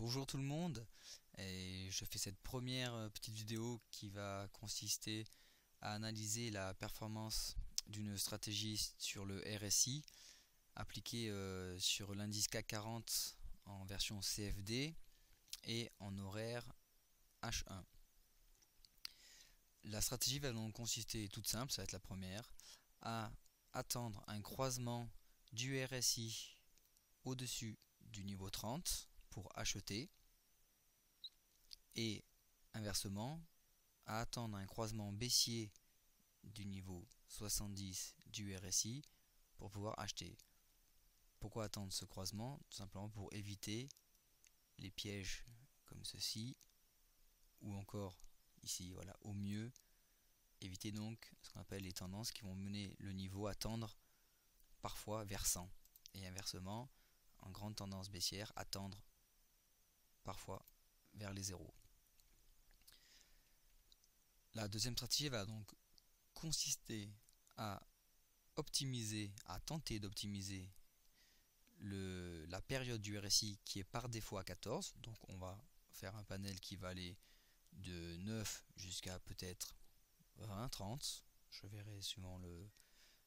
Bonjour tout le monde, je fais cette première euh, petite vidéo qui va consister à analyser la performance d'une stratégie sur le RSI appliquée euh, sur l'indice CAC 40 en version CFD et en horaire H1. La stratégie va donc consister, toute simple, ça va être la première, à attendre un croisement du RSI au-dessus du niveau 30 pour acheter et inversement à attendre un croisement baissier du niveau 70 du RSI pour pouvoir acheter. Pourquoi attendre ce croisement? Tout simplement pour éviter les pièges comme ceci ou encore ici, voilà, au mieux éviter donc ce qu'on appelle les tendances qui vont mener le niveau à tendre parfois vers 100 et inversement en grande tendance baissière attendre parfois vers les zéros. La deuxième stratégie va donc consister à optimiser, à tenter d'optimiser la période du RSI qui est par défaut à 14. Donc on va faire un panel qui va aller de 9 jusqu'à peut-être 20, 30. Je verrai suivant le,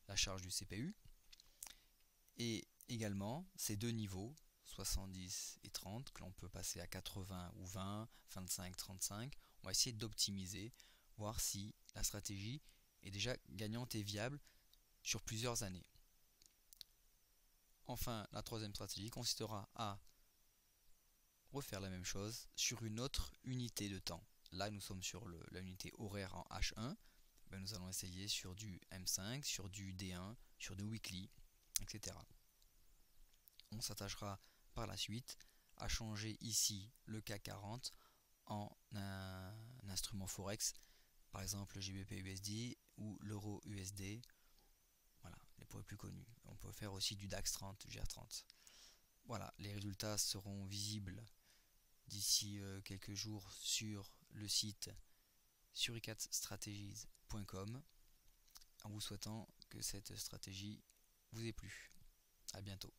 la charge du CPU. Et également ces deux niveaux 70 et 30, que l'on peut passer à 80 ou 20, 25, 35. On va essayer d'optimiser, voir si la stratégie est déjà gagnante et viable sur plusieurs années. Enfin, la troisième stratégie consistera à refaire la même chose sur une autre unité de temps. Là, nous sommes sur l'unité horaire en H1. Ben, nous allons essayer sur du M5, sur du D1, sur du weekly, etc. On s'attachera par la suite à changer ici le CAC 40 en un, instrument Forex, par exemple le GBP USD ou l'euro USD. Voilà, les points plus connus. On peut faire aussi du DAX 30, du GR30. Voilà, les résultats seront visibles d'ici euh, quelques jours sur le site suricatstrategies.com en vous souhaitant que cette stratégie vous ait plu. A bientôt.